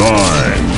nine,